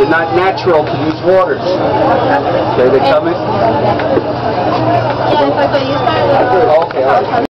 They're not natural to these waters. Okay, they come in? Yeah, if I could use that. Okay.